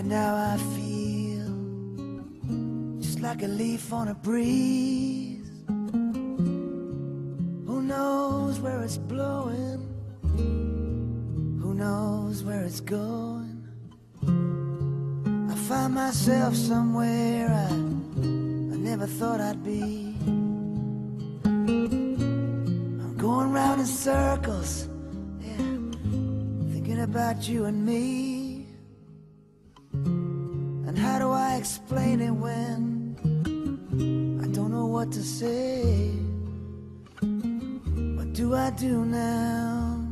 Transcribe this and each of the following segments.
Right now I feel just like a leaf on a breeze. Who knows where it's blowing? Who knows where it's going? I find myself somewhere I, I never thought I'd be. I'm going round in circles, yeah, thinking about you and me. Explain it when I don't know what to say? What do I do now?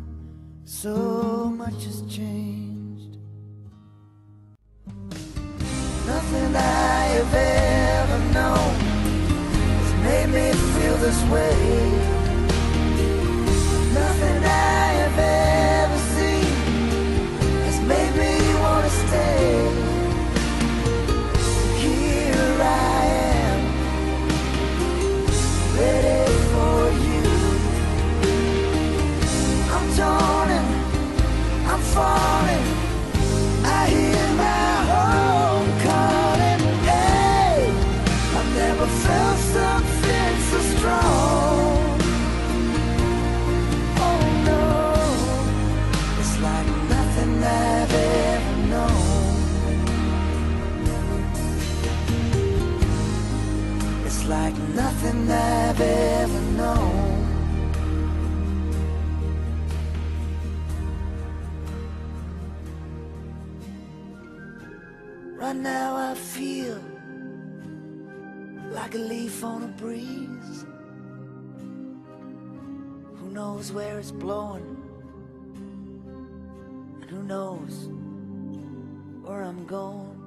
So much has changed. Nothing I have ever known has made me feel this way. Oh, like nothing I've ever known. It's like nothing I've ever known. Right now I feel like a leaf on a breeze. Who knows where it's blowing? And who knows where I'm going?